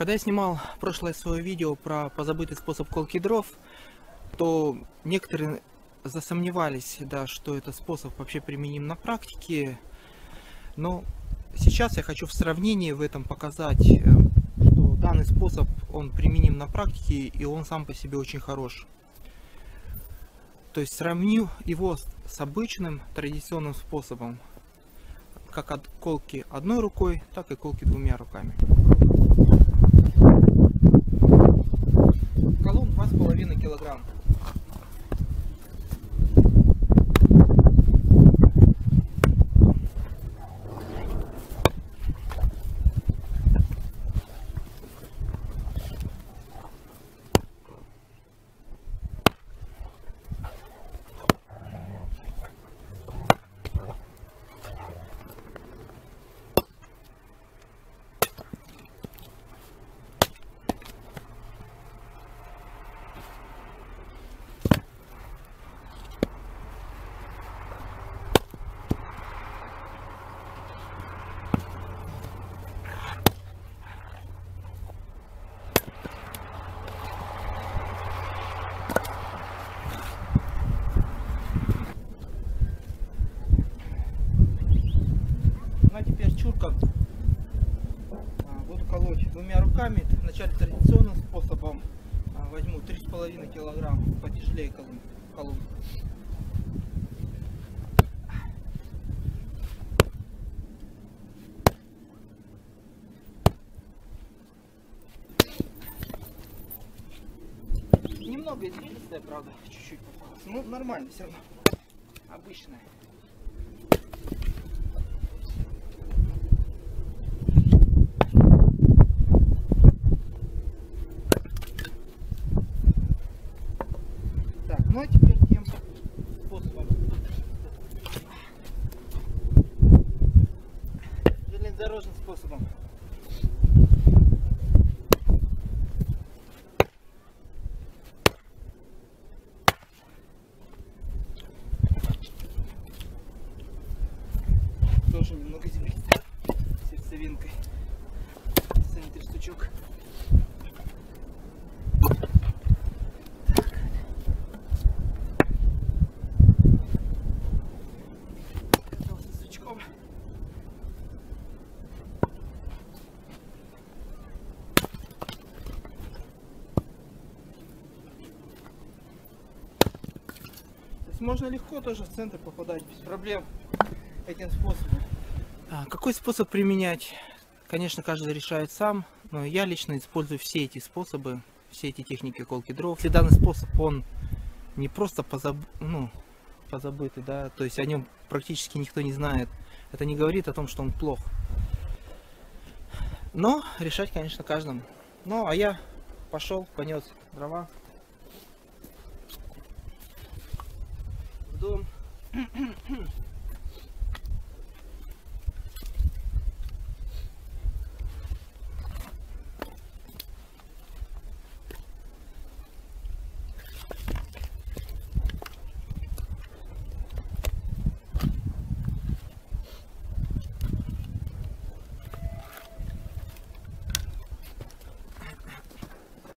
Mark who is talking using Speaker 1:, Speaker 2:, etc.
Speaker 1: Когда я снимал прошлое свое видео про позабытый способ колки дров, то некоторые засомневались, да, что этот способ вообще применим на практике. Но сейчас я хочу в сравнении в этом показать, э, что данный способ он применим на практике и он сам по себе очень хорош. То есть сравню его с, обычным традиционным способом, как от колки одной рукой, так и колки двумя руками. Колун 2,5 килограмм. Теперь чурка. А, Буду колоть двумя руками. Вначале традиционным способом а, возьму 3,5 килограмм потяжелее колун. Немного извилистая, правда, чуть-чуть. Ну, нормально все равно. Обычная. Так, ну а теперь тем способом. Железнодорожным способом. Тоже немного земли сердцевинкой. В центре стучок. Готовился с сучком. То есть можно легко тоже в центр попадать без проблем этим способом. А, какой способ применять? Конечно, каждый решает сам, но я лично использую все эти способы, все эти техники колки дров. Если данный способ, он не просто позаб... ну, позабытый, да, то есть о нем практически никто не знает, это не говорит о том, что он плох. Но решать, конечно, каждому. Ну, а я пошел, понес дрова в дом.